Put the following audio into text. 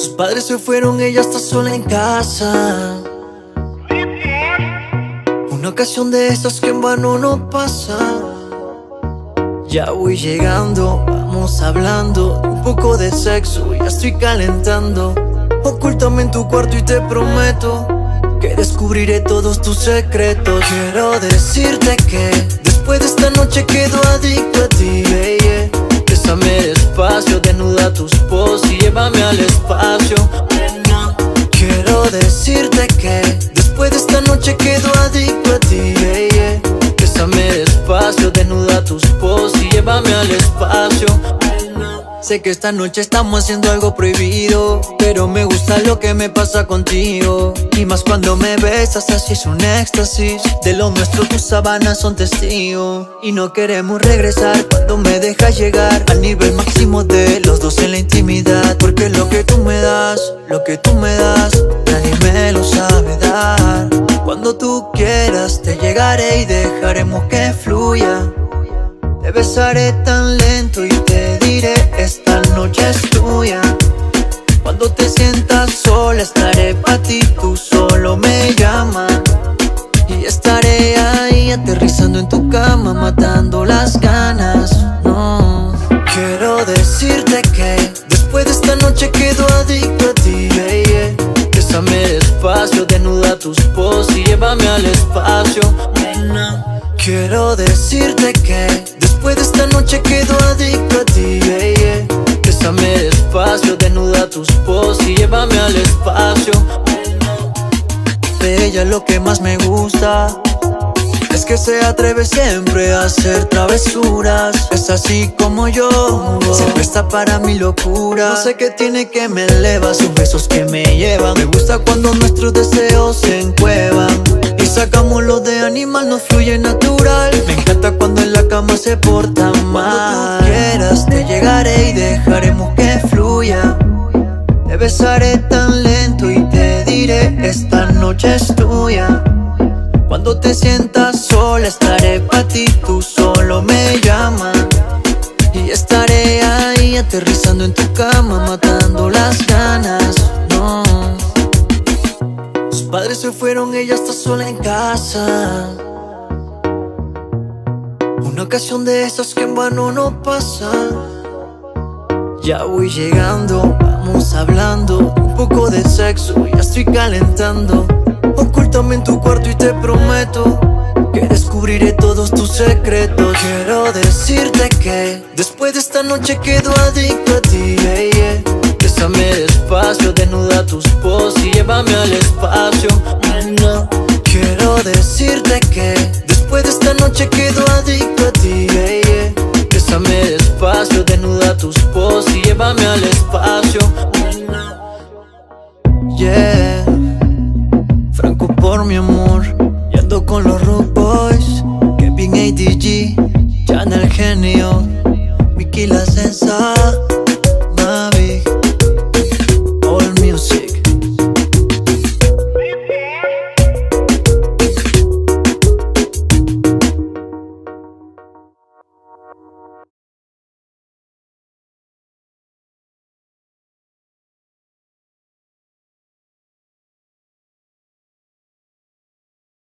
Sus padres se fueron, ella está sola en casa. Una ocasión de estas que en vano no pasa. Ya voy llegando, vamos hablando un poco de sexo, ya estoy calentando. Ocúltame en tu cuarto y te prometo que descubriré todos tus secretos. Quiero decirte que después de esta noche quedo adicto a ti, baby. Bésame despacio, desnuda adicto a ti. Bésame despacio, desnuda tus poses y llévame al espacio. Sé que esta noche estamos haciendo algo prohibido Pero me gusta lo que me pasa contigo. Y más cuando me besas así es un éxtasis. De lo nuestro tus sábanas son testigos Y no queremos regresar cuando me dejas llegar Al nivel máximo de los dos en la intimidad. Porque lo que tú me das, lo que tú me das Nadie me lo sabe dar Cuando tú quieras te llegaré y dejaremos que fluya. Te besaré tan lento y te diré esta noche es tuya Cuando te sientas sola estaré pa' ti, tú solo me llamas Y estaré ahí aterrizando en tu cama matando las ganas No Quiero decirte que después de esta noche quedo adicto a ti, baby. Bésame despacio, desnuda tus poses y llévame al espacio Quiero decirte que después de esta noche quedo adicto a ti, baby Bésame despacio, desnuda tus poses y llévame al espacio De ella lo que más me gusta es que se atreve siempre a hacer travesuras. Es así como yo Siempre está para mi locura. No sé qué tiene que me eleva Sus besos que me llevan gusta cuando nuestros deseos se encuevan. Y sacamos lo de animal, nos fluye natural. Me encanta cuando en la cama se porta mal. Cuando quieras te llegaré y dejaremos que fluya. Te besaré tan lento y te diré Esta noche es tuya cuando te sientas sola estaré pa' ti, tú solo me llamas. Y estaré ahí aterrizando en tu cama, matando las ganas, padres se fueron, ella está sola en casa Una ocasión de esas que en vano no pasa Ya voy llegando, vamos hablando Un poco de sexo, ya estoy calentando Ocúltame en tu cuarto y te prometo que descubriré todos tus secretos. Quiero decirte que después de esta noche quedo adicto a ti, baby. Bésame despacio, desnuda tus poses y llévame al espacio. Quiero decirte que después de esta noche quedo adicto a ti, baby. Bésame despacio, desnuda tus poses y llévame al espacio. Yeah por mi amor Y ando con los Rock Boys Kevin ADG Channel Genio Mickey la sensación